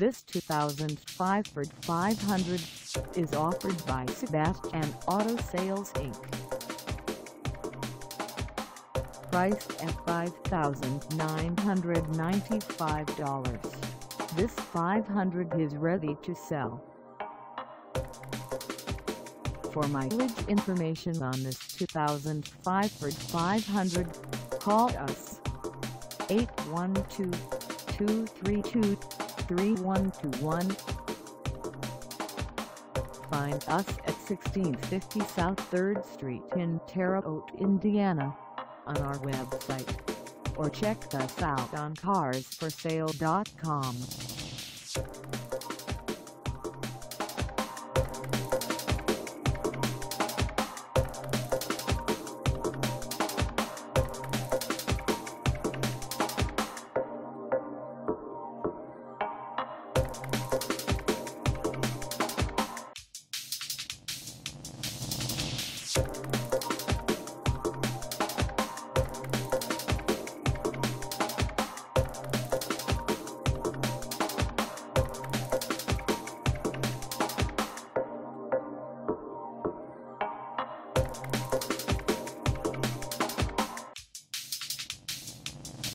This 2005 Ford 500 is offered by Sebastian Auto Sales Inc. Priced at $5,995, this 500 is ready to sell. For mileage information on this 2005 Ford 500, call us 812-232-3121. Find us at 1650 South 3rd Street in Terre Haute, Indiana on our website or check us out on carsforsale.com.